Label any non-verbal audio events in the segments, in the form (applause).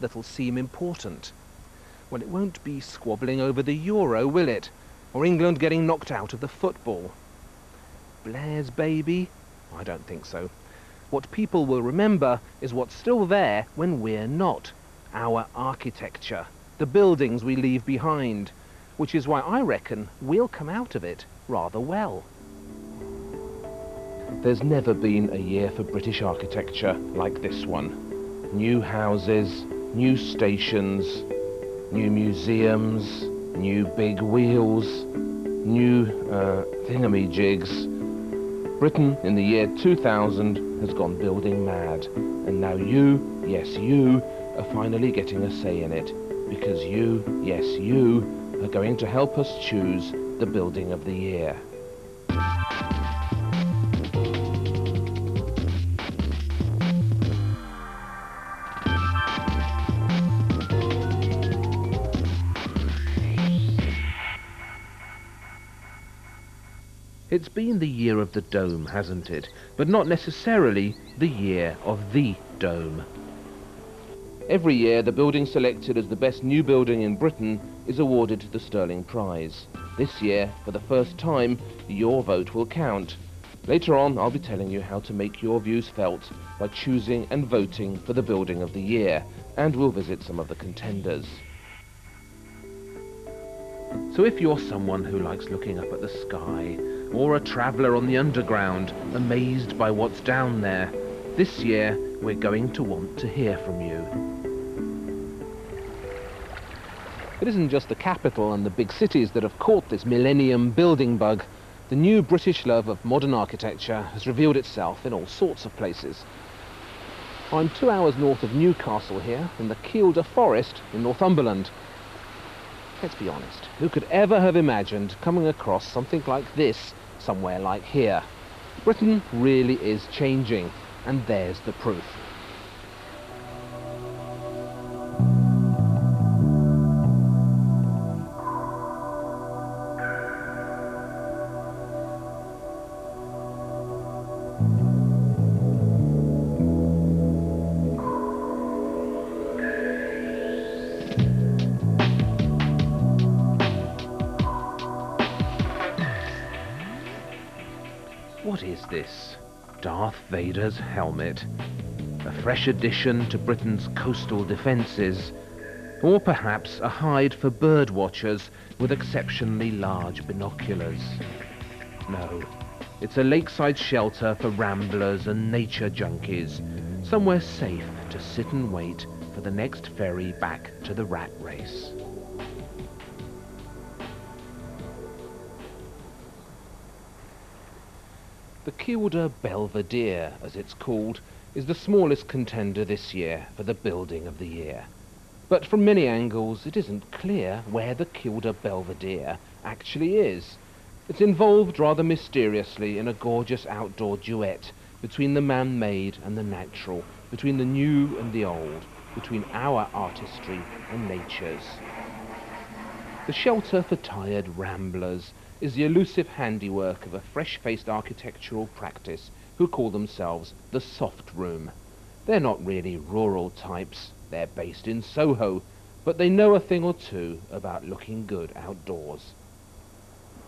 that'll seem important. Well, it won't be squabbling over the euro, will it? Or England getting knocked out of the football? Blair's baby? I don't think so. What people will remember is what's still there when we're not. Our architecture, the buildings we leave behind, which is why I reckon we'll come out of it rather well. There's never been a year for British architecture like this one. New houses, new stations, new museums, new big wheels, new uh, thingamy-jigs. Britain in the year 2000 has gone building mad. And now you, yes you, are finally getting a say in it. Because you, yes you, are going to help us choose the building of the year. It's been the year of the dome, hasn't it? But not necessarily the year of the dome. Every year, the building selected as the best new building in Britain is awarded the Stirling Prize. This year, for the first time, your vote will count. Later on, I'll be telling you how to make your views felt by choosing and voting for the building of the year, and we'll visit some of the contenders. So if you're someone who likes looking up at the sky, or a traveller on the underground, amazed by what's down there, this year we're going to want to hear from you. It isn't just the capital and the big cities that have caught this millennium building bug. The new British love of modern architecture has revealed itself in all sorts of places. I'm two hours north of Newcastle here, in the Kielder Forest in Northumberland. Let's be honest, who could ever have imagined coming across something like this somewhere like here? Britain really is changing, and there's the proof. Darth helmet. A fresh addition to Britain's coastal defences. Or perhaps a hide for bird watchers with exceptionally large binoculars. No, it's a lakeside shelter for ramblers and nature junkies. Somewhere safe to sit and wait for the next ferry back to the rat race. The Kielder Belvedere, as it's called, is the smallest contender this year for the building of the year. But from many angles, it isn't clear where the Kielder Belvedere actually is. It's involved rather mysteriously in a gorgeous outdoor duet between the man-made and the natural, between the new and the old, between our artistry and nature's. The shelter for tired ramblers is the elusive handiwork of a fresh-faced architectural practice who call themselves the Softroom. They're not really rural types, they're based in Soho, but they know a thing or two about looking good outdoors.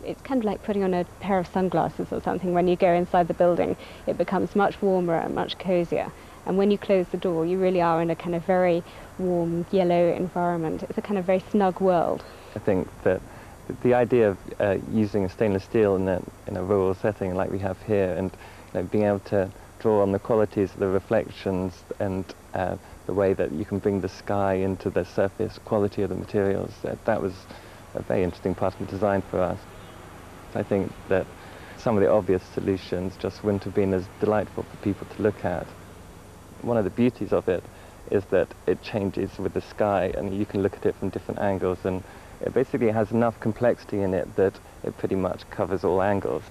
It's kind of like putting on a pair of sunglasses or something. When you go inside the building, it becomes much warmer and much cozier. And when you close the door, you really are in a kind of very warm yellow environment. It's a kind of very snug world. I think that the idea of uh, using a stainless steel in a, in a rural setting like we have here and you know, being able to draw on the qualities, of the reflections and uh, the way that you can bring the sky into the surface quality of the materials, that, that was a very interesting part of the design for us. I think that some of the obvious solutions just wouldn't have been as delightful for people to look at. One of the beauties of it is that it changes with the sky and you can look at it from different angles and it basically has enough complexity in it that it pretty much covers all angles.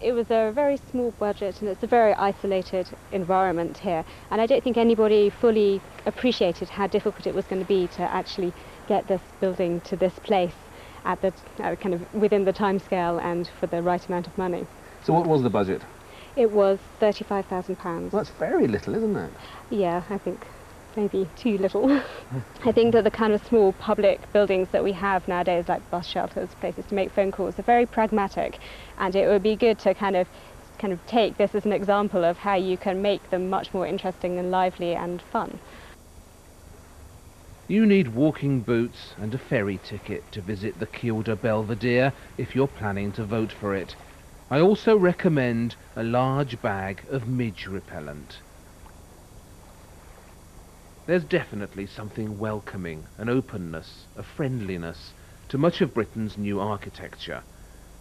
It was a very small budget and it's a very isolated environment here. And I don't think anybody fully appreciated how difficult it was going to be to actually get this building to this place. at the uh, kind of within the timescale and for the right amount of money. So what was the budget? It was thirty-five thousand pounds. Well, that's very little, isn't it? Yeah, I think maybe too little. (laughs) I think that the kind of small public buildings that we have nowadays, like bus shelters, places to make phone calls, are very pragmatic, and it would be good to kind of kind of take this as an example of how you can make them much more interesting and lively and fun. You need walking boots and a ferry ticket to visit the Kielder Belvedere if you're planning to vote for it. I also recommend a large bag of midge repellent. There's definitely something welcoming, an openness, a friendliness to much of Britain's new architecture.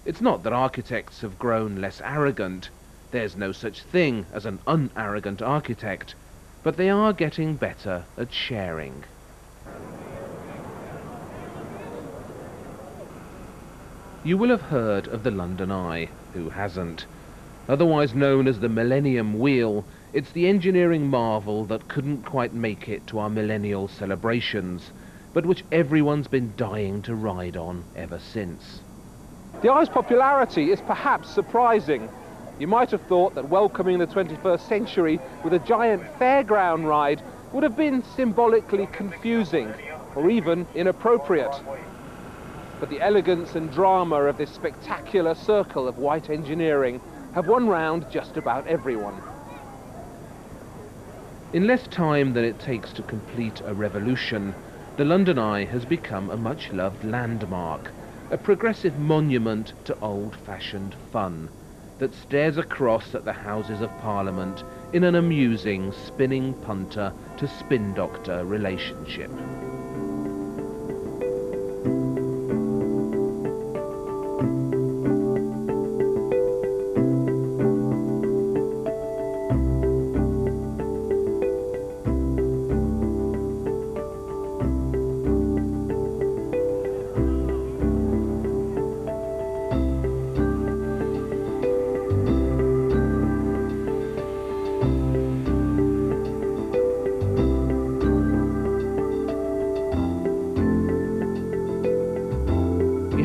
It's not that architects have grown less arrogant. There's no such thing as an unarrogant architect. But they are getting better at sharing. You will have heard of the London Eye, who hasn't? Otherwise known as the Millennium Wheel, it's the engineering marvel that couldn't quite make it to our millennial celebrations, but which everyone's been dying to ride on ever since. The Eye's popularity is perhaps surprising. You might have thought that welcoming the 21st century with a giant fairground ride would have been symbolically confusing or even inappropriate. But the elegance and drama of this spectacular circle of white engineering have won round just about everyone. In less time than it takes to complete a revolution, the London Eye has become a much-loved landmark, a progressive monument to old-fashioned fun that stares across at the Houses of Parliament in an amusing spinning punter to spin doctor relationship.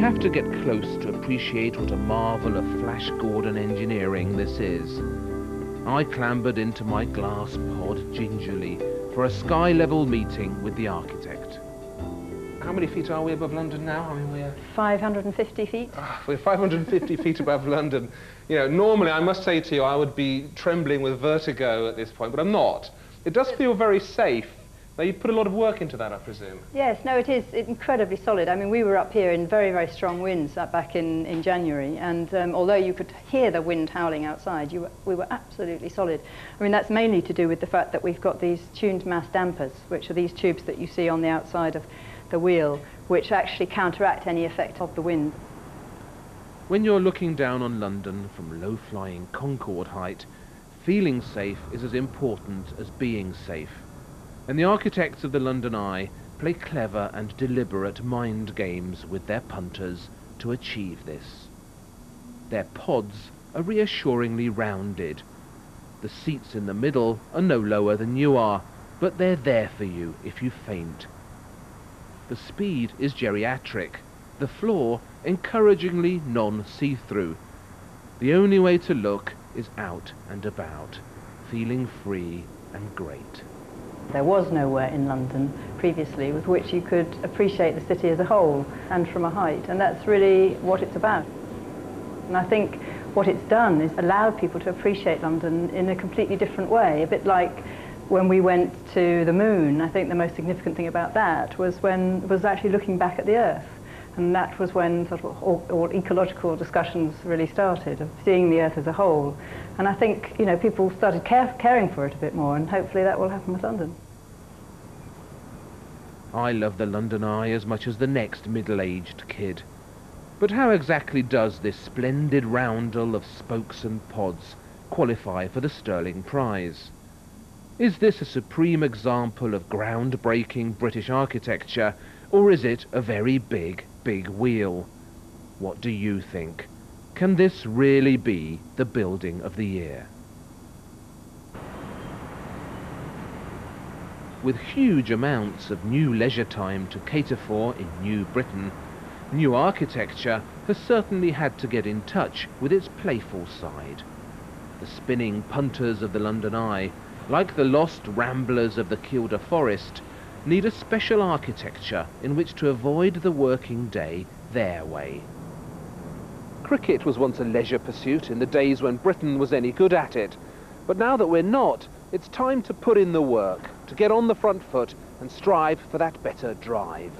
Have to get close to appreciate what a marvel of Flash Gordon engineering this is. I clambered into my glass pod gingerly for a sky-level meeting with the architect. How many feet are we above London now? I mean, we're 550 feet. Ah, we're 550 feet above London. You know, normally I must say to you, I would be trembling with vertigo at this point, but I'm not. It does feel very safe now, you put a lot of work into that, I presume. Yes, no, it is incredibly solid. I mean, we were up here in very, very strong winds back in, in January, and um, although you could hear the wind howling outside, you were, we were absolutely solid. I mean, that's mainly to do with the fact that we've got these tuned mass dampers, which are these tubes that you see on the outside of the wheel, which actually counteract any effect of the wind. When you're looking down on London from low-flying Concorde height, feeling safe is as important as being safe and the architects of the London Eye play clever and deliberate mind games with their punters to achieve this. Their pods are reassuringly rounded. The seats in the middle are no lower than you are, but they're there for you if you faint. The speed is geriatric, the floor encouragingly non-see-through. The only way to look is out and about, feeling free and great. There was nowhere in London previously with which you could appreciate the city as a whole and from a height, and that's really what it's about. And I think what it's done is allowed people to appreciate London in a completely different way, a bit like when we went to the moon. I think the most significant thing about that was when was actually looking back at the Earth. And that was when sort of all, all, ecological discussions really started, of seeing the Earth as a whole. And I think, you know, people started care, caring for it a bit more, and hopefully that will happen with London. I love the London Eye as much as the next middle-aged kid. But how exactly does this splendid roundel of spokes and pods qualify for the Stirling Prize? Is this a supreme example of groundbreaking British architecture, or is it a very big, big wheel? What do you think? Can this really be the building of the year? With huge amounts of new leisure time to cater for in New Britain, New architecture has certainly had to get in touch with its playful side. The spinning punters of the London Eye, like the lost ramblers of the Kielder Forest, need a special architecture in which to avoid the working day their way. Cricket was once a leisure pursuit in the days when Britain was any good at it. But now that we're not, it's time to put in the work, to get on the front foot and strive for that better drive.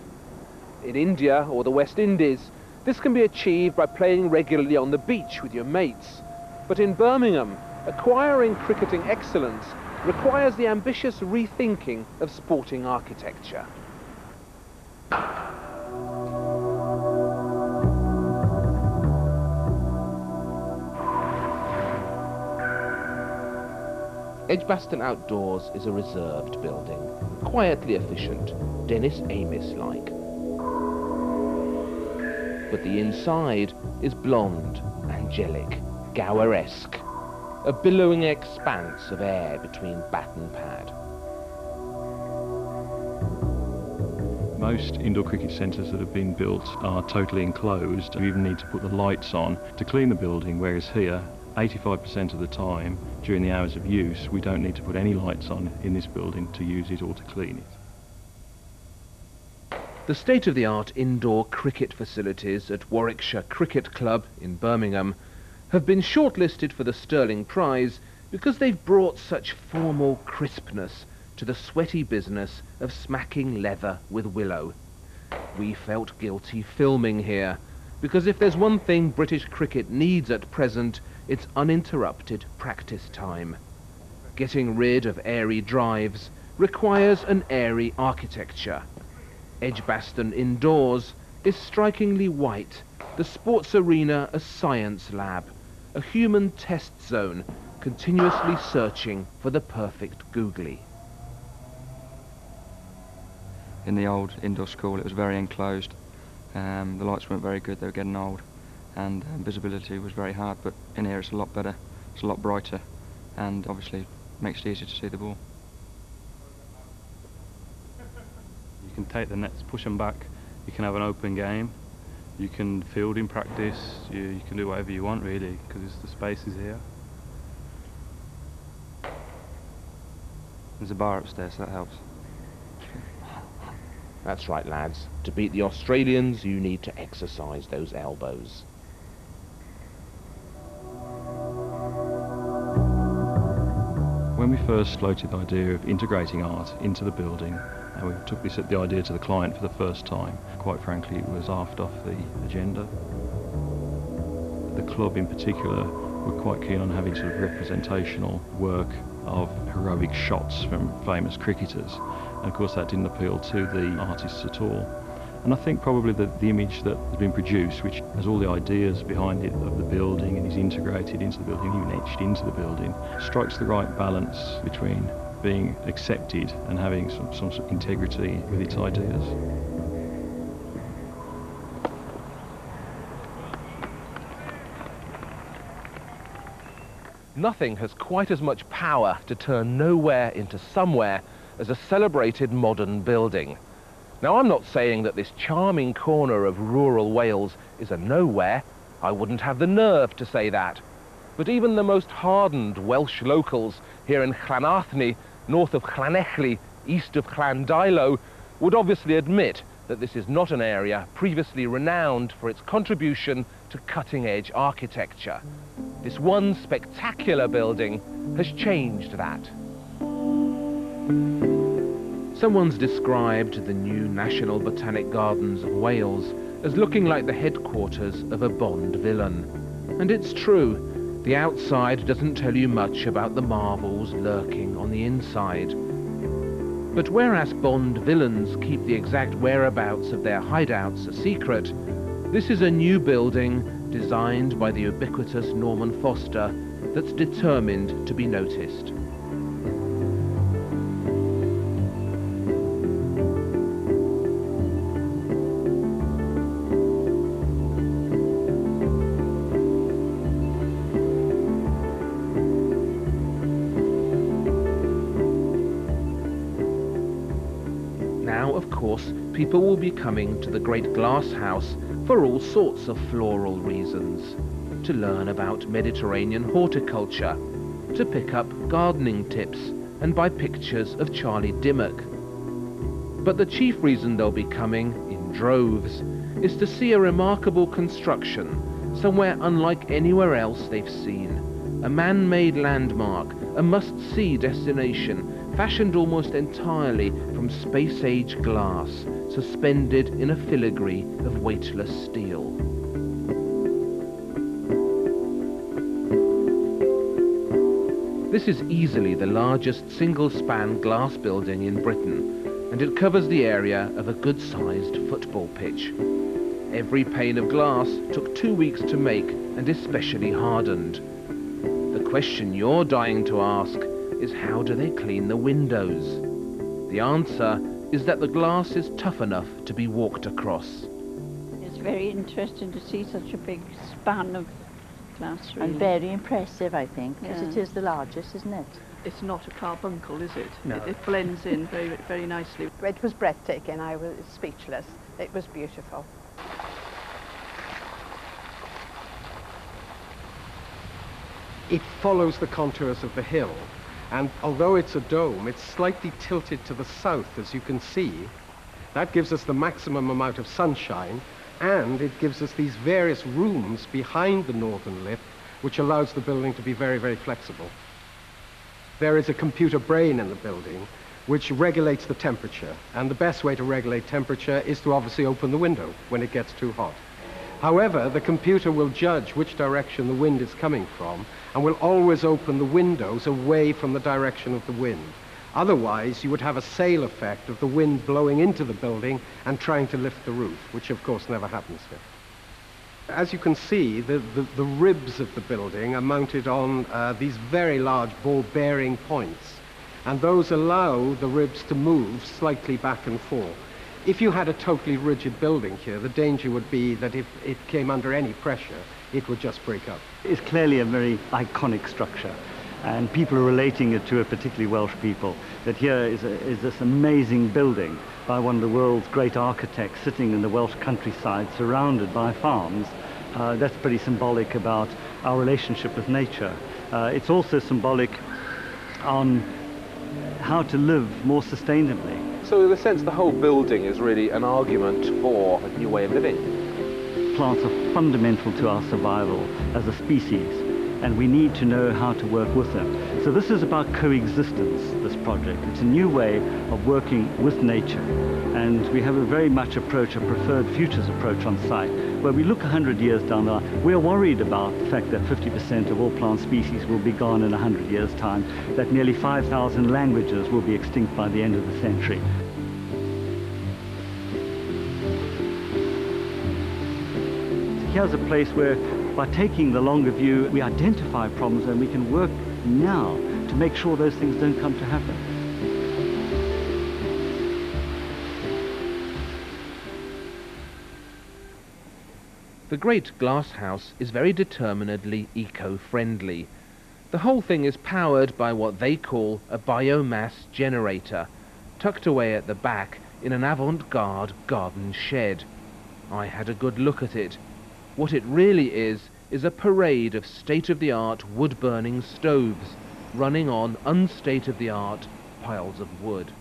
In India or the West Indies, this can be achieved by playing regularly on the beach with your mates. But in Birmingham, acquiring cricketing excellence requires the ambitious rethinking of sporting architecture. Edgbaston Outdoors is a reserved building, quietly efficient, Dennis Amiss-like. But the inside is blonde, angelic, Gower-esque, a billowing expanse of air between bat and pad. Most indoor cricket centres that have been built are totally enclosed. You even need to put the lights on to clean the building, whereas here 85% of the time during the hours of use we don't need to put any lights on in this building to use it or to clean it. The state-of-the-art indoor cricket facilities at Warwickshire Cricket Club in Birmingham have been shortlisted for the Stirling Prize because they've brought such formal crispness to the sweaty business of smacking leather with willow. We felt guilty filming here, because if there's one thing British cricket needs at present, it's uninterrupted practice time. Getting rid of airy drives requires an airy architecture. Edgbaston indoors is strikingly white, the sports arena a science lab, a human test zone continuously searching for the perfect googly. In the old indoor school it was very enclosed, um, the lights weren't very good, they were getting old and um, visibility was very hard but in here it's a lot better, it's a lot brighter and obviously makes it easier to see the ball. You can take the nets, push them back, you can have an open game, you can field in practice, you, you can do whatever you want really because the space is here. There's a bar upstairs, so that helps. That's right, lads. To beat the Australians, you need to exercise those elbows. When we first floated the idea of integrating art into the building, and we took this the idea to the client for the first time, quite frankly it was aft off the agenda. The club in particular were quite keen on having sort of representational work of heroic shots from famous cricketers, and of course that didn't appeal to the artists at all. And I think probably the, the image that has been produced, which has all the ideas behind it of the building and is integrated into the building, even etched into the building, strikes the right balance between being accepted and having some, some sort of integrity with its ideas. Nothing has quite as much power to turn nowhere into somewhere as a celebrated modern building. Now, I'm not saying that this charming corner of rural Wales is a nowhere. I wouldn't have the nerve to say that. But even the most hardened Welsh locals here in Llanarthny, north of Llanelli, east of Llandilo, would obviously admit that this is not an area previously renowned for its contribution to cutting-edge architecture. This one spectacular building has changed that. Someone's described the new National Botanic Gardens of Wales as looking like the headquarters of a Bond villain. And it's true, the outside doesn't tell you much about the marvels lurking on the inside. But whereas Bond villains keep the exact whereabouts of their hideouts a secret, this is a new building designed by the ubiquitous Norman Foster that's determined to be noticed. Course, people will be coming to the Great Glass House for all sorts of floral reasons. To learn about Mediterranean horticulture, to pick up gardening tips and buy pictures of Charlie Dimmock. But the chief reason they'll be coming, in droves, is to see a remarkable construction somewhere unlike anywhere else they've seen. A man-made landmark, a must-see destination, fashioned almost entirely space-age glass, suspended in a filigree of weightless steel. This is easily the largest single-span glass building in Britain, and it covers the area of a good-sized football pitch. Every pane of glass took two weeks to make and especially hardened. The question you're dying to ask is how do they clean the windows? The answer is that the glass is tough enough to be walked across. It's very interesting to see such a big span of glass, really. And very impressive, I think, because Yeah. it is the largest, isn't it? It's not a carbuncle, is it? No. It, it blends in very, very nicely. It was breathtaking. I was speechless. It was beautiful. It follows the contours of the hill, and although it's a dome, it's slightly tilted to the south, as you can see. That gives us the maximum amount of sunshine, and it gives us these various rooms behind the northern lip, which allows the building to be very, very flexible. There is a computer brain in the building which regulates the temperature, and the best way to regulate temperature is to obviously open the window when it gets too hot. However, the computer will judge which direction the wind is coming from and will always open the windows away from the direction of the wind. Otherwise, you would have a sail effect of the wind blowing into the building and trying to lift the roof, which of course never happens here. As you can see, the, the, the ribs of the building are mounted on uh, these very large ball-bearing points, and those allow the ribs to move slightly back and forth. If you had a totally rigid building here, the danger would be that if it came under any pressure, it would just break up. It's clearly a very iconic structure, and people are relating it to a particularly Welsh people, that here is, a, is this amazing building by one of the world's great architects sitting in the Welsh countryside surrounded by farms. Uh, that's pretty symbolic about our relationship with nature. Uh, it's also symbolic on how to live more sustainably. So in a sense, the whole building is really an argument for a new way of living. Plants are fundamental to our survival as a species, and we need to know how to work with them. So this is about coexistence, this project. It's a new way of working with nature. And we have a very much approach, a preferred futures approach on site, where we look 100 years down the line. We're worried about the fact that 50% of all plant species will be gone in 100 years' time, that nearly 5,000 languages will be extinct by the end of the century. Here's a place where, by taking the longer view, we identify problems and we can work now to make sure those things don't come to happen. The Great Glass House is very determinedly eco-friendly. The whole thing is powered by what they call a biomass generator, tucked away at the back in an avant-garde garden shed. I had a good look at it. What it really is, is a parade of state-of-the-art wood-burning stoves running on unstate-of-the-art piles of wood.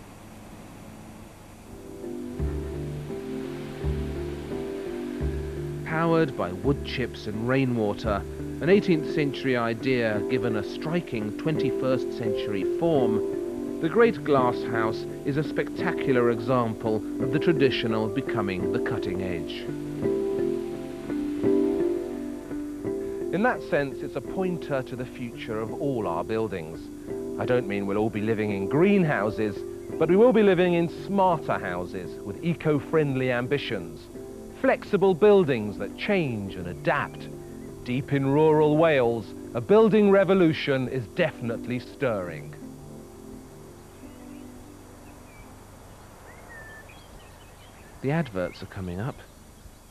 Powered by wood chips and rainwater, an 18th century idea given a striking 21st century form, the Great Glass House is a spectacular example of the traditional becoming the cutting edge. In that sense, it's a pointer to the future of all our buildings. I don't mean we'll all be living in greenhouses, but we will be living in smarter houses with eco-friendly ambitions. Flexible buildings that change and adapt. Deep in rural Wales, a building revolution is definitely stirring. The adverts are coming up.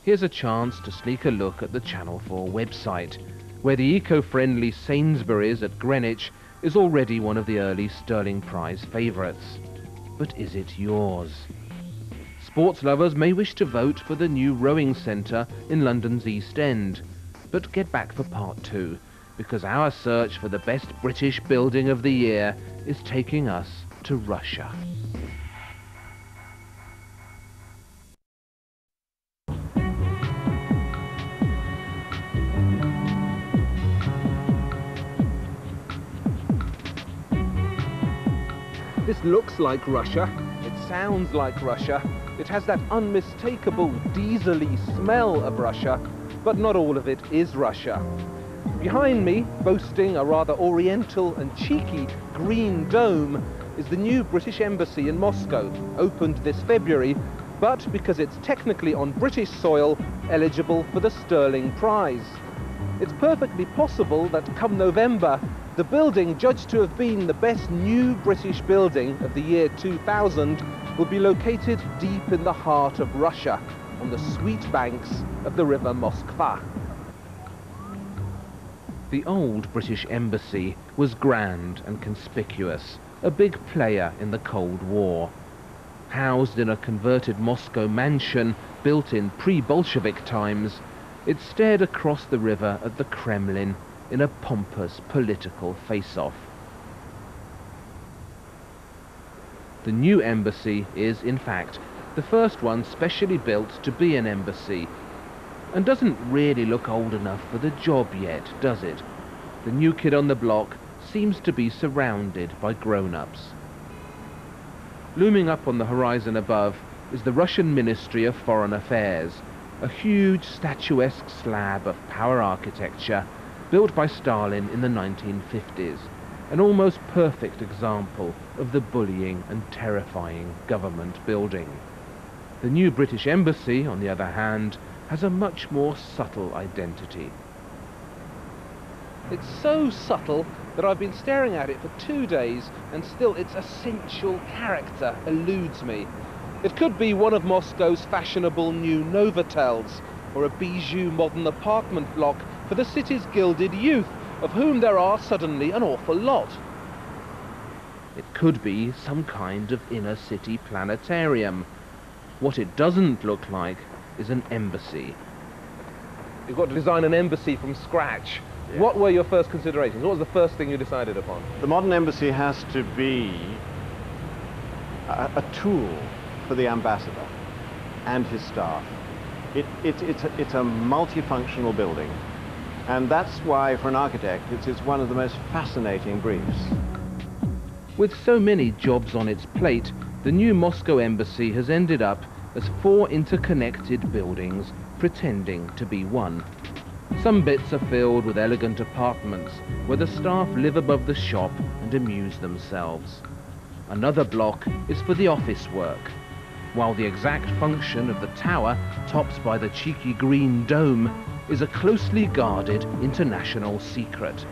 Here's a chance to sneak a look at the Channel 4 website, where the eco-friendly Sainsbury's at Greenwich is already one of the early Stirling Prize favourites. But is it yours? Sports lovers may wish to vote for the new rowing centre in London's East End. But get back for part two, because our search for the best British building of the year is taking us to Russia. This looks like Russia. It sounds like Russia. It has that unmistakable diesely smell of Russia, but not all of it is Russia. Behind me, boasting a rather oriental and cheeky green dome, is the new British Embassy in Moscow, opened this February, but because it's technically on British soil, eligible for the Stirling Prize. It's perfectly possible that come November, the building, judged to have been the best new British building of the year 2000, will be located deep in the heart of Russia, on the sweet banks of the river Moskva. The old British Embassy was grand and conspicuous, a big player in the Cold War. Housed in a converted Moscow mansion built in pre-Bolshevik times, it stared across the river at the Kremlin in a pompous political face-off. The new embassy is, in fact, the first one specially built to be an embassy, and doesn't really look old enough for the job yet, does it? The new kid on the block seems to be surrounded by grown-ups. Looming up on the horizon above is the Russian Ministry of Foreign Affairs, a huge statuesque slab of power architecture built by Stalin in the 1950s, an almost perfect example of the bullying and terrifying government building. The new British Embassy, on the other hand, has a much more subtle identity. It's so subtle that I've been staring at it for two days and still its essential character eludes me. It could be one of Moscow's fashionable new Novotels, or a bijou modern apartment block for the city's gilded youth, of whom there are suddenly an awful lot. It could be some kind of inner city planetarium. What it doesn't look like is an embassy. You've got to design an embassy from scratch. Yeah. What were your first considerations? What was the first thing you decided upon? The modern embassy has to be a, a tool for the ambassador and his staff. It, it, it's, a, it's a multifunctional building. And that's why, for an architect, it's, it's one of the most fascinating briefs. With so many jobs on its plate, the new Moscow embassy has ended up as four interconnected buildings pretending to be one. Some bits are filled with elegant apartments where the staff live above the shop and amuse themselves. Another block is for the office work, while the exact function of the tower, topped by the cheeky green dome, is a closely guarded international secret.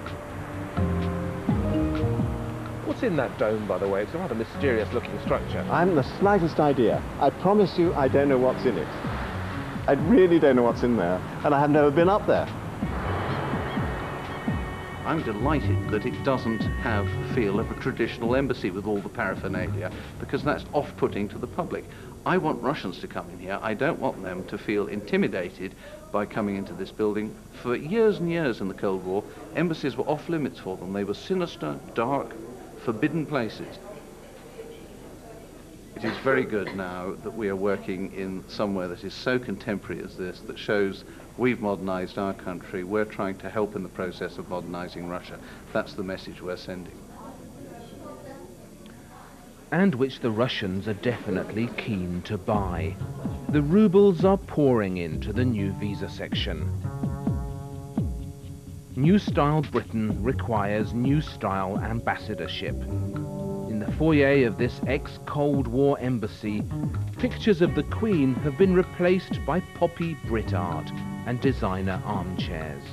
What's in that dome, by the way? It's a rather mysterious looking structure. I haven't the slightest idea. I promise you I don't know what's in it. I really don't know what's in there, and I have never been up there. I'm delighted that it doesn't have the feel of a traditional embassy with all the paraphernalia, because that's off-putting to the public. I want Russians to come in here. I don't want them to feel intimidated by coming into this building. For years and years in the Cold War, embassies were off limits for them. They were sinister, dark, forbidden places. It is very good now that we are working in somewhere that is so contemporary as this, that shows we've modernized our country, we're trying to help in the process of modernizing Russia. That's the message we're sending. And which the Russians are definitely keen to buy. The rubles are pouring into the new visa section. New Style Britain requires New Style ambassadorship. In the foyer of this ex-Cold War embassy, pictures of the Queen have been replaced by poppy Brit art and designer armchairs.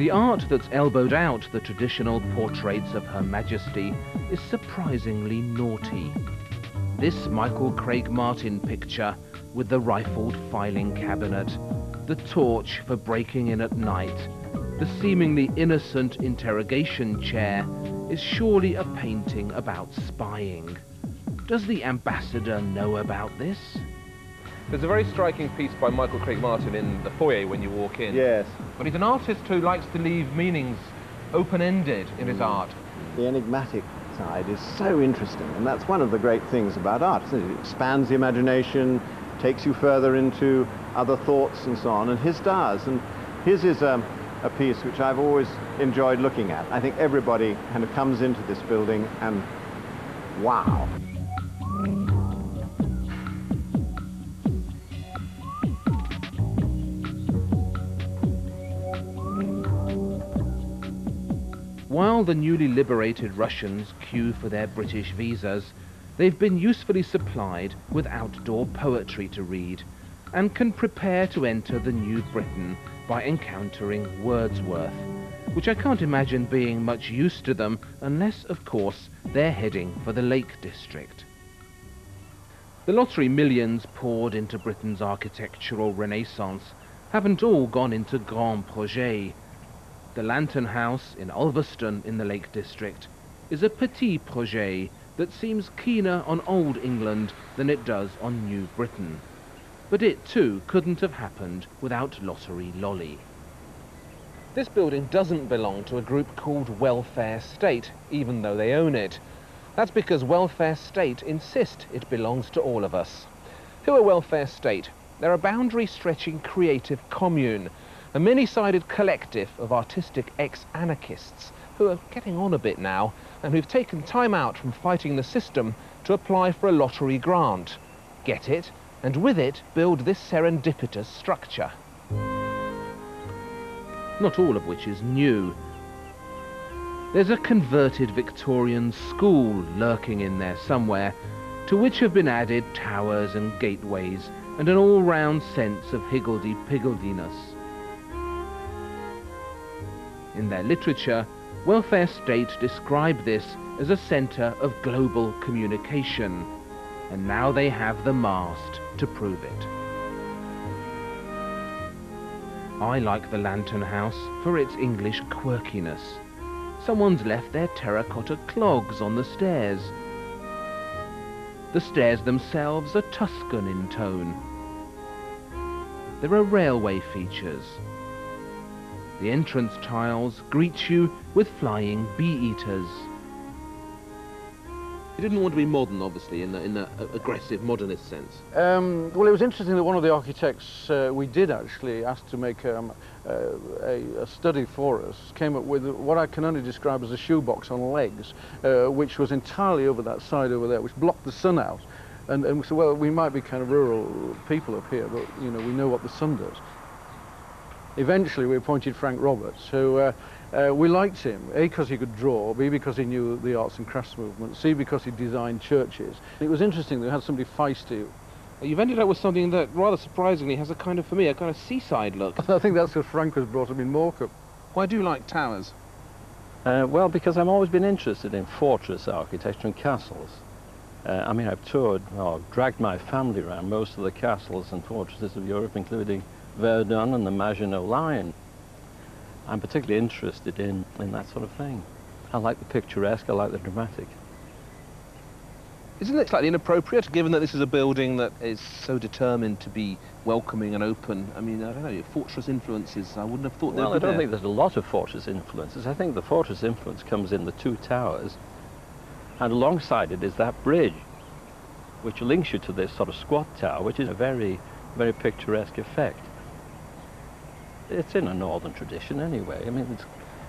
The art that's elbowed out the traditional portraits of Her Majesty is surprisingly naughty. This Michael Craig Martin picture with the rifled filing cabinet, the torch for breaking in at night, the seemingly innocent interrogation chair is surely a painting about spying. Does the ambassador know about this? There's a very striking piece by Michael Craig Martin in the foyer when you walk in. Yes. But he's an artist who likes to leave meanings open-ended in his art. The enigmatic side is so interesting, and that's one of the great things about art. It expands the imagination, takes you further into other thoughts and so on, and his does. And his is um, a piece which I've always enjoyed looking at. I think everybody kind of comes into this building and wow. While the newly liberated Russians queue for their British visas, they've been usefully supplied with outdoor poetry to read and can prepare to enter the new Britain by encountering Wordsworth, which I can't imagine being much use to them unless, of course, they're heading for the Lake District. The lottery millions poured into Britain's architectural renaissance haven't all gone into Grand Projets. The Lantern House in Ulverston in the Lake District is a petit projet that seems keener on Old England than it does on New Britain. But it too couldn't have happened without Lottery Lolly. This building doesn't belong to a group called Welfare State, even though they own it. That's because Welfare State insist it belongs to all of us. Who are Welfare State? They're a boundary-stretching creative commune, a many-sided collective of artistic ex-anarchists who are getting on a bit now and who've taken time out from fighting the system to apply for a lottery grant. Get it, and with it build this serendipitous structure. Not all of which is new. There's a converted Victorian school lurking in there somewhere, to which have been added towers and gateways and an all-round sense of higgledy-pigglediness. In their literature, Welfare State describe this as a centre of global communication, and now they have the mast to prove it. I like the Lantern House for its English quirkiness. Someone's left their terracotta clogs on the stairs. The stairs themselves are Tuscan in tone. There are railway features. The entrance tiles greet you with flying bee-eaters. You didn't want to be modern, obviously, in the, in the aggressive modernist sense. Um, well, it was interesting that one of the architects uh, we did actually ask to make um, uh, a, a, study for us came up with what I can only describe as a shoebox on legs, uh, which was entirely over that side over there, which blocked the sun out. And, and we said, well, we might be kind of rural people up here, but you know, we know what the sun does. Eventually, we appointed Frank Roberts, who uh, uh, we liked him, A, because he could draw, B, because he knew the arts and crafts movement, C, because he designed churches. It was interesting that we had somebody feisty. You've ended up with something that, rather surprisingly, has a kind of, for me, a kind of seaside look. (laughs) I think that's because Frank was brought up in Morecambe. Why do you like towers? Uh, well, because I've always been interested in fortress architecture and castles. Uh, I mean, I've toured, or dragged my family around most of the castles and fortresses of Europe, including Verdun and the Maginot Line. I'm particularly interested in, in that sort of thing. I like the picturesque, I like the dramatic. Isn't it slightly inappropriate, given that this is a building that is so determined to be welcoming and open? I mean, I don't know, fortress influences, I wouldn't have thought Well, I don't there. think there's a lot of fortress influences. I think the fortress influence comes in the two towers, and alongside it is that bridge, which links you to this sort of squat tower, which is a very, very picturesque effect. It's in a northern tradition anyway. I mean, it's,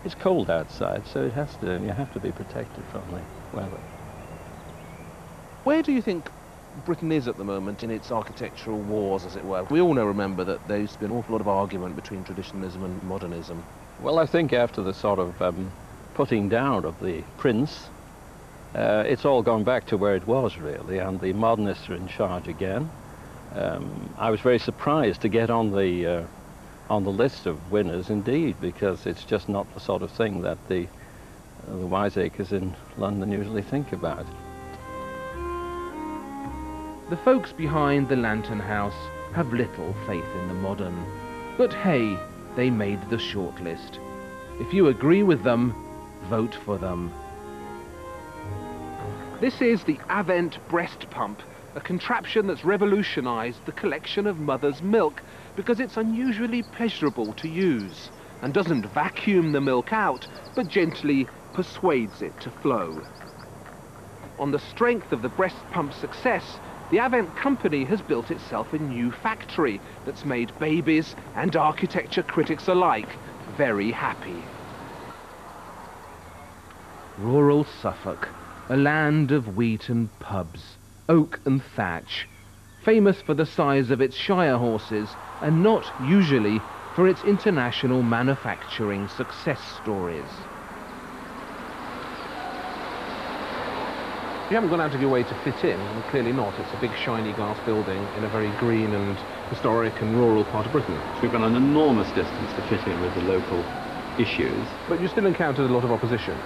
it's cold outside, so it has to, you have to be protected from the weather. Where do you think Britain is at the moment in its architectural wars, as it were? We all know, remember, that there used to be an awful lot of argument between traditionalism and modernism. Well, I think after the sort of um, putting down of the prince, uh, it's all gone back to where it was, really, and the modernists are in charge again. Um, I was very surprised to get on the, uh, on the list of winners, indeed, because it's just not the sort of thing that the, uh, the wiseacres in London usually think about. The folks behind the Lantern House have little faith in the modern. But hey, they made the shortlist. If you agree with them, vote for them. This is the Avent breast pump, a contraption that's revolutionised the collection of mother's milk because it's unusually pleasurable to use and doesn't vacuum the milk out, but gently persuades it to flow. On the strength of the breast pump's success, the Avent company has built itself a new factory that's made babies and architecture critics alike very happy. Rural Suffolk, a land of wheat and pubs, oak and thatch, famous for the size of its shire horses and not usually for its international manufacturing success stories. You haven't gone out of your way to fit in, and clearly not. It's a big shiny glass building in a very green and historic and rural part of Britain. We've gone an enormous distance to fit in with the local issues. But you still encountered a lot of opposition.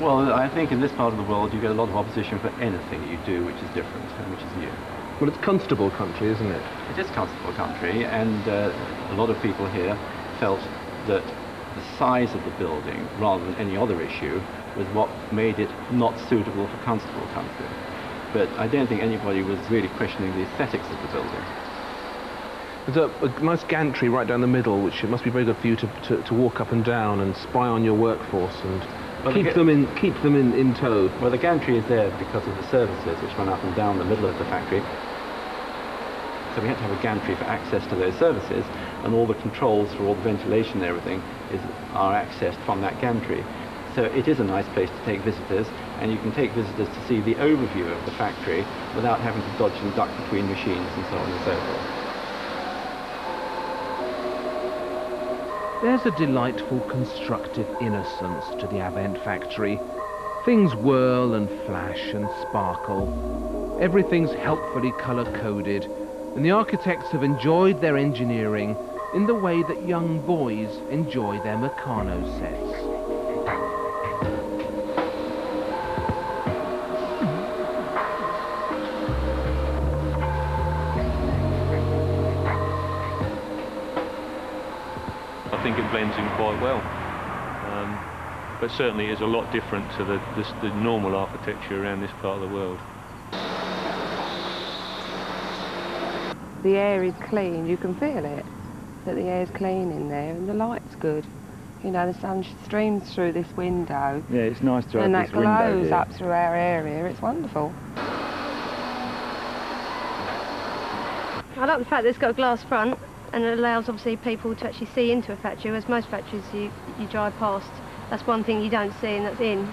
Well, I think in this part of the world you get a lot of opposition for anything you do which is different and which is new. Well, it's Constable country, isn't it? It is Constable country, and uh, a lot of people here felt that the size of the building, rather than any other issue, was what made it not suitable for Constable country. But I don't think anybody was really questioning the aesthetics of the building. There's a, a, nice gantry right down the middle, which it must be very good for you to, to, to walk up and down and spy on your workforce and well, keep, the them in, keep them in, in tow. Well, the gantry is there because of the services which run up and down the middle of the factory. So we had to have a gantry for access to those services, and all the controls for all the ventilation and everything is, are accessed from that gantry. So it is a nice place to take visitors, and you can take visitors to see the overview of the factory without having to dodge and duck between machines and so on and so forth. There's a delightful constructive innocence to the Avent factory. Things whirl and flash and sparkle. Everything's helpfully colour-coded, and the architects have enjoyed their engineering in the way that young boys enjoy their Meccano sets. Blends in quite well. Um, but certainly is a lot different to the, the, the normal architecture around this part of the world. The air is clean, you can feel it, that the air is clean in there and the light's good. You know, the sun streams through this window. Yeah, it's nice to have and this window And that glows up through our area, it's wonderful. I like the fact that it's got a glass front and it allows obviously people to actually see into a factory, whereas most factories you, you drive past, that's one thing you don't see and that's in.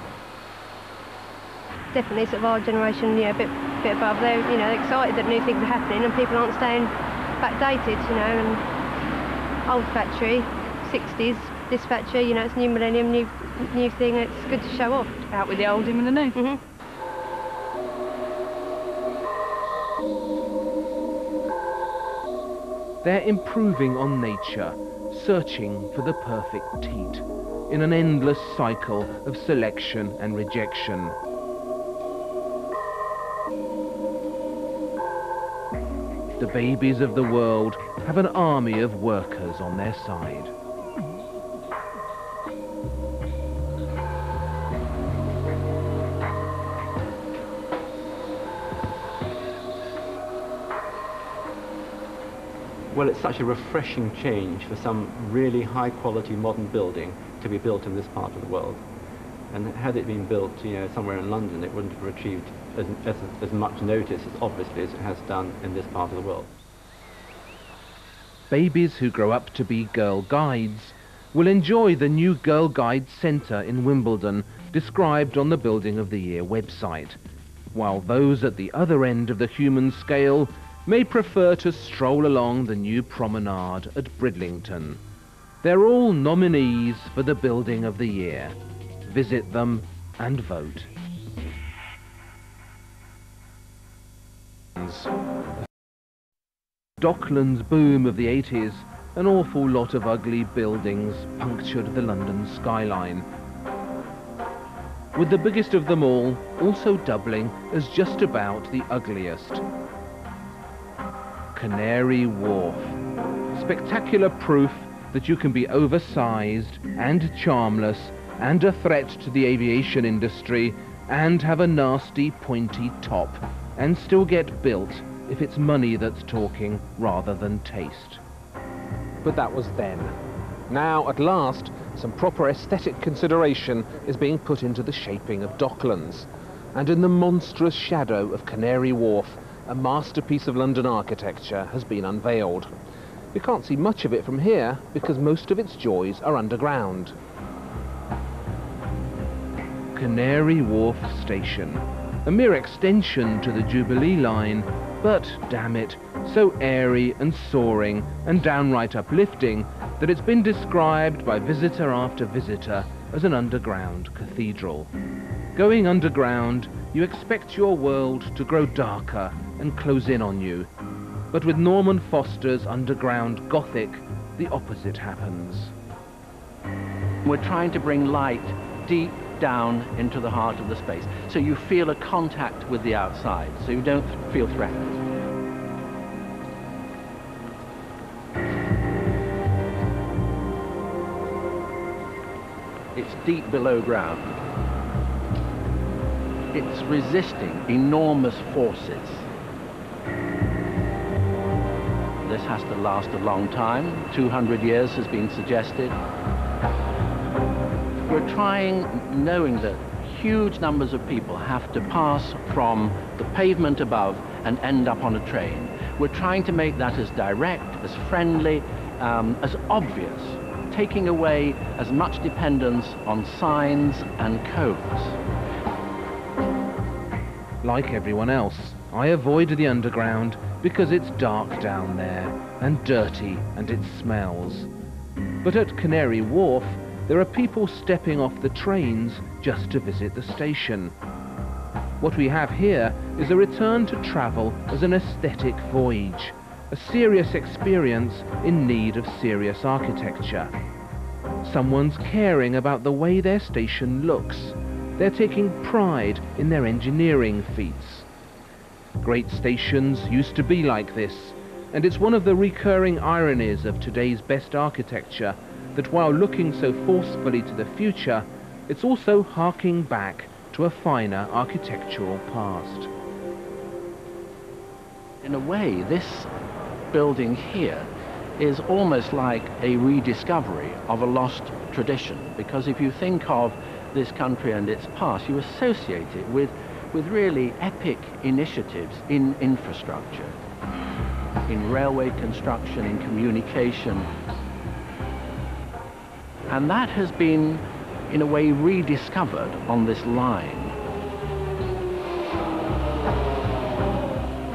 Definitely sort of our generation, you know, a bit, bit above, they're, you know, excited that new things are happening and people aren't staying backdated, you know, and old factory, 60s, this factory, you know, it's new millennium, new new thing, it's good to show off. Out with the old, in with the new. Mm -hmm. They're improving on nature, searching for the perfect teat, in an endless cycle of selection and rejection. The babies of the world have an army of workers on their side. Well, it's such a refreshing change for some really high quality modern building to be built in this part of the world. And had it been built, you know, somewhere in London, it wouldn't have achieved as, as, as much notice, as obviously, as it has done in this part of the world. Babies who grow up to be Girl Guides will enjoy the new Girl Guide Centre in Wimbledon, described on the Building of the Year website, while those at the other end of the human scale may prefer to stroll along the new promenade at Bridlington. They're all nominees for the Building of the Year. Visit them and vote. Docklands boom of the 80s, an awful lot of ugly buildings punctured the London skyline. With the biggest of them all also doubling as just about the ugliest. Canary Wharf. Spectacular proof that you can be oversized and charmless and a threat to the aviation industry and have a nasty pointy top and still get built if it's money that's talking rather than taste. But that was then. Now, at last, some proper aesthetic consideration is being put into the shaping of Docklands. And in the monstrous shadow of Canary Wharf, a masterpiece of London architecture has been unveiled. You can't see much of it from here because most of its joys are underground. Canary Wharf Station. A mere extension to the Jubilee line, but, damn it, so airy and soaring and downright uplifting that it's been described by visitor after visitor as an underground cathedral. Going underground, you expect your world to grow darker and close in on you. But with Norman Foster's underground Gothic, the opposite happens. We're trying to bring light deep down into the heart of the space. So you feel a contact with the outside, so you don't feel threatened. It's deep below ground. It's resisting enormous forces. This has to last a long time. 200 years has been suggested. We're trying, knowing that huge numbers of people have to pass from the pavement above and end up on a train. We're trying to make that as direct, as friendly, um, as obvious, taking away as much dependence on signs and codes. Like everyone else, I avoid the underground because it's dark down there, and dirty, and it smells. But at Canary Wharf, there are people stepping off the trains just to visit the station. What we have here is a return to travel as an aesthetic voyage, a serious experience in need of serious architecture. Someone's caring about the way their station looks. They're taking pride in their engineering feats. Great stations used to be like this, and it's one of the recurring ironies of today's best architecture that while looking so forcefully to the future, it's also harking back to a finer architectural past. In a way, this building here is almost like a rediscovery of a lost tradition, because if you think of this country and its past, you associate it with, with really epic initiatives in infrastructure, in railway construction, in communication, and that has been, in a way, rediscovered on this line.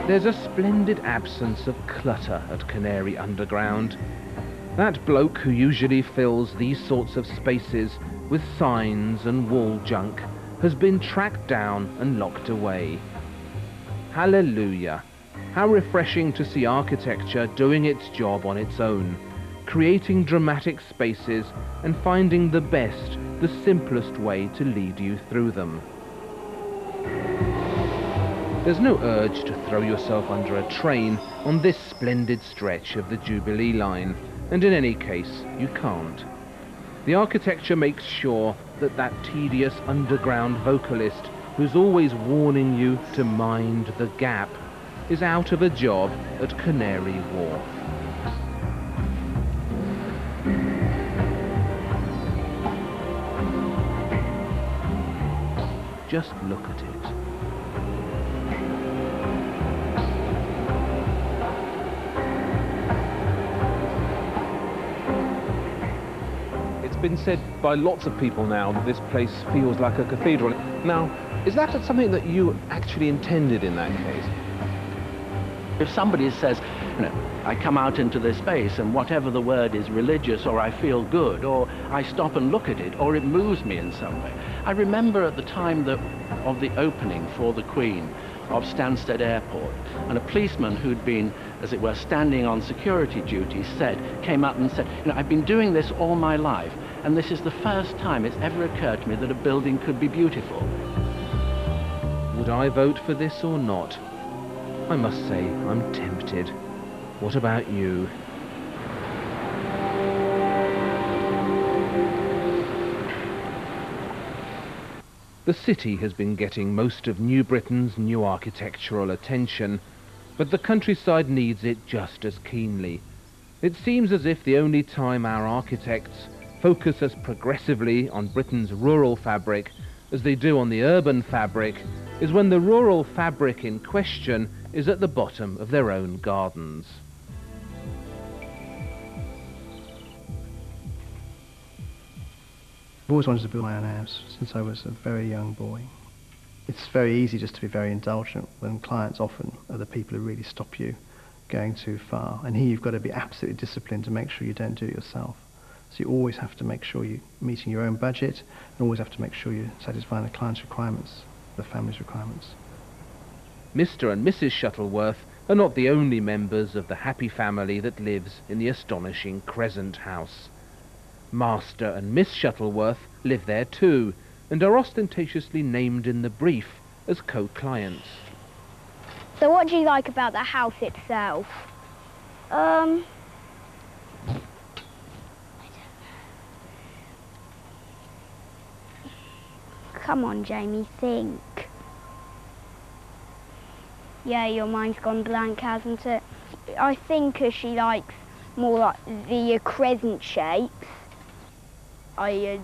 There's a splendid absence of clutter at Canary Underground. That bloke who usually fills these sorts of spaces with signs and wall junk has been tracked down and locked away. Hallelujah! How refreshing to see architecture doing its job on its own creating dramatic spaces and finding the best, the simplest way to lead you through them. There's no urge to throw yourself under a train on this splendid stretch of the Jubilee line, and in any case, you can't. The architecture makes sure that that tedious underground vocalist who's always warning you to mind the gap is out of a job at Canary Wharf. Just look at it. Been said by lots of people now that this place feels like a cathedral. Now, is that something that you actually intended in that case? If somebody says, you know, I come out into this space and whatever the word is religious or I feel good or I stop and look at it or it moves me in some way. I remember at the time that, of the opening for the Queen of Stansted Airport and a policeman who'd been, as it were, standing on security duty said, came up and said, you know, I've been doing this all my life and this is the first time it's ever occurred to me that a building could be beautiful. Would I vote for this or not? I must say, I'm tempted. What about you? The city has been getting most of New Britain's new architectural attention, but the countryside needs it just as keenly. It seems as if the only time our architects focus as progressively on Britain's rural fabric as they do on the urban fabric is when the rural fabric in question is at the bottom of their own gardens. I've always wanted to build my own house since I was a very young boy. It's very easy just to be very indulgent when clients often are the people who really stop you going too far. And here you've got to be absolutely disciplined to make sure you don't do it yourself. So you always have to make sure you're meeting your own budget and always have to make sure you're satisfying the client's requirements, the family's requirements. Mr. and Mrs. Shuttleworth are not the only members of the happy family that lives in the astonishing Crescent House. Master and Miss Shuttleworth live there too, and are ostentatiously named in the brief as co-clients. So what do you like about the house itself? Um, Come on, Jamie, think. Yeah, your mind's gone blank, hasn't it? I think uh, she likes more like the uh, crescent shapes. I uh,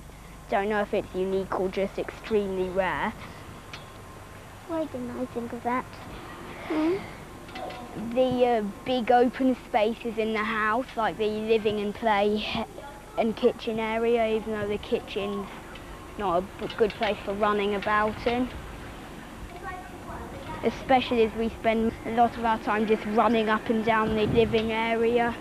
don't know if it's unique or just extremely rare. Why didn't I think of that? Hmm? The uh, big open spaces in the house, like the living and play and kitchen area, even though the kitchen's not a good place for running about in. Especially as we spend a lot of our time just running up and down the living area.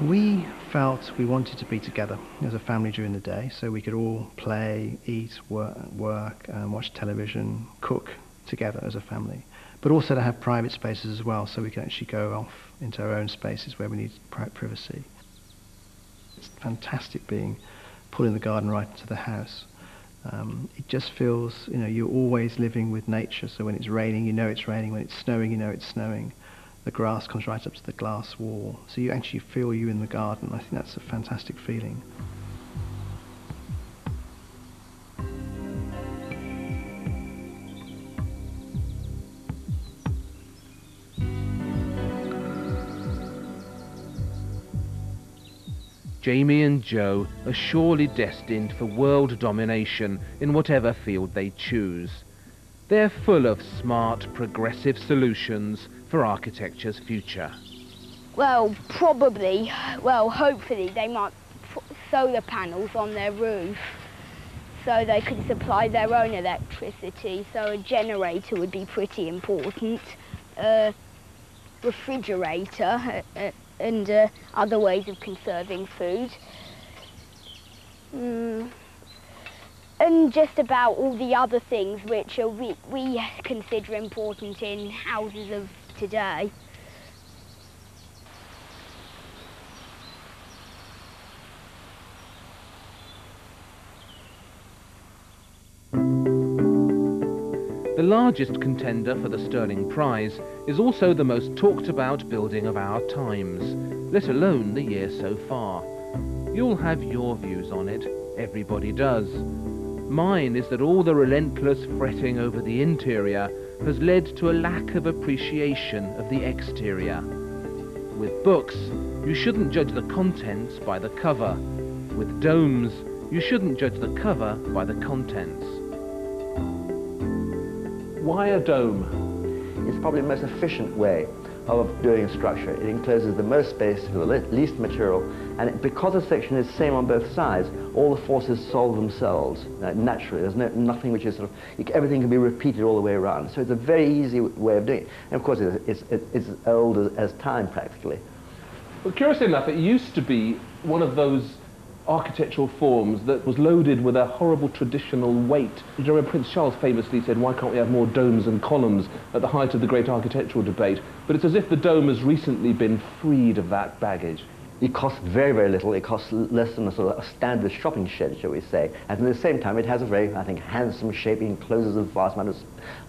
We felt we wanted to be together as a family during the day so we could all play, eat, work, work um, watch television, cook together as a family. But also to have private spaces as well so we can actually go off into our own spaces where we need privacy. It's fantastic being pulling the garden right into the house. Um, it just feels, you know, you're always living with nature. So when it's raining, you know it's raining. When it's snowing, you know it's snowing. The grass comes right up to the glass wall. So you actually feel you in the garden. I think that's a fantastic feeling. Jamie and Joe are surely destined for world domination in whatever field they choose. They're full of smart, progressive solutions for architecture's future. Well, probably, well, hopefully they might put solar panels on their roof so they could supply their own electricity, so a generator would be pretty important. A refrigerator, and uh, other ways of conserving food. Mm. And just about all the other things which we, we consider important in houses of today. Largest contender for the Stirling Prize is also the most talked about building of our times, let alone the year so far. You'll have your views on it, everybody does. Mine is that all the relentless fretting over the interior has led to a lack of appreciation of the exterior. With books, you shouldn't judge the contents by the cover. With domes, you shouldn't judge the cover by the contents. A dome? It's probably the most efficient way of doing a structure. It encloses the most space for the least material, and it, because the section is the same on both sides, all the forces solve themselves uh, naturally. There's no, nothing which is sort of, everything can be repeated all the way around. So it's a very easy way of doing it. And of course, it's, it's, it's as old as, as time practically. Well, curiously enough, it used to be one of those architectural forms that was loaded with a horrible traditional weight. Do you remember Prince Charles famously said, why can't we have more domes and columns at the height of the great architectural debate? But it's as if the dome has recently been freed of that baggage. It costs very, very little. It costs less than a, sort of a standard shopping shed, shall we say. And at the same time, it has a very, I think, handsome shape. It encloses a vast amount of,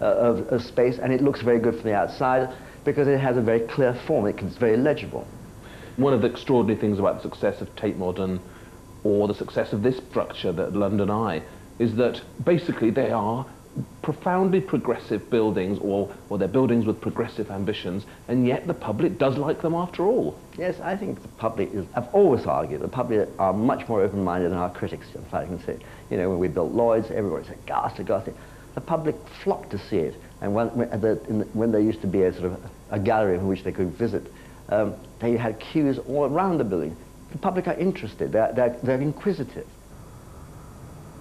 uh, of, of space, and it looks very good from the outside because it has a very clear form. It's very legible. One of the extraordinary things about the success of Tate Modern or the success of this structure, the London Eye, is that basically they are profoundly progressive buildings or, or they're buildings with progressive ambitions and yet the public does like them after all. Yes, I think the public is, I've always argued, the public are much more open-minded than our critics, if I can say. You know, when we built Lloyd's, everybody said, ghastly, ghastly. The public flocked to see it. And when, when, the, the, when there used to be a sort of a gallery in which they could visit, um, they had queues all around the building. The public are interested, they're, they're, they're inquisitive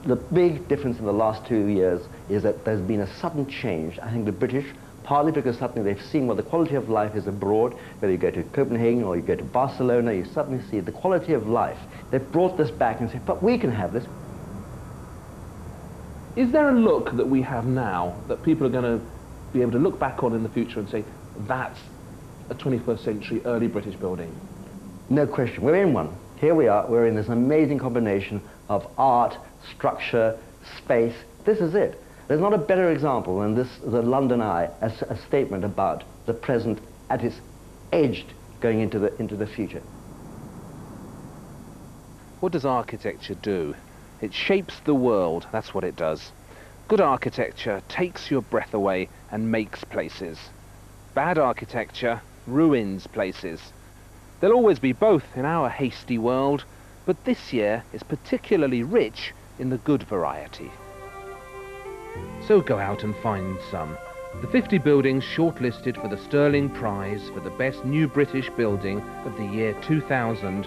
the big difference in the last two years is that there's been a sudden change. I think the British, partly because suddenly they've seen what the quality of life is abroad, whether you go to Copenhagen or you go to Barcelona, you suddenly see the quality of life. They've brought this back and said, but we can have this. Is there a look that we have now that people are going to be able to look back on in the future and say, that's a 21st century early British building? No question. We're in one. Here we are. We're in this amazing combination of art, structure, space. This is it. There's not a better example than this, the London Eye, as a statement about the present at its edge going into the, into the future. What does architecture do? It shapes the world, that's what it does. Good architecture takes your breath away and makes places. Bad architecture ruins places. There'll always be both in our hasty world, but this year is particularly rich in the good variety. So go out and find some. The 50 buildings shortlisted for the Stirling Prize for the best new British building of the year 2000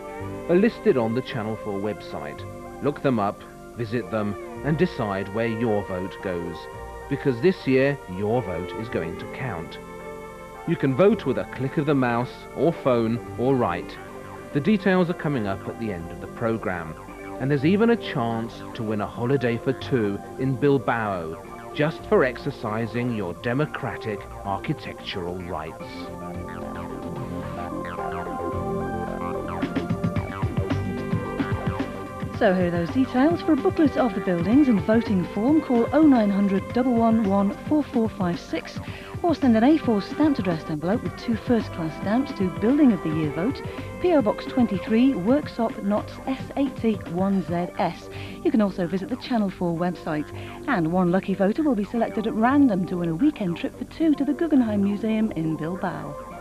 are listed on the Channel 4 website. Look them up, visit them and decide where your vote goes. Because this year, your vote is going to count. You can vote with a click of the mouse, or phone, or write. The details are coming up at the end of the programme. And there's even a chance to win a holiday for two in Bilbao, just for exercising your democratic architectural rights. So here are those details. For a booklet of the buildings and voting form, call 0900 111 4456 or send an A4 stamped addressed envelope with two first-class stamps to Building of the Year vote, PO Box 23, Worksop, Notts S801ZS. You can also visit the Channel 4 website. And one lucky voter will be selected at random to win a weekend trip for two to the Guggenheim Museum in Bilbao.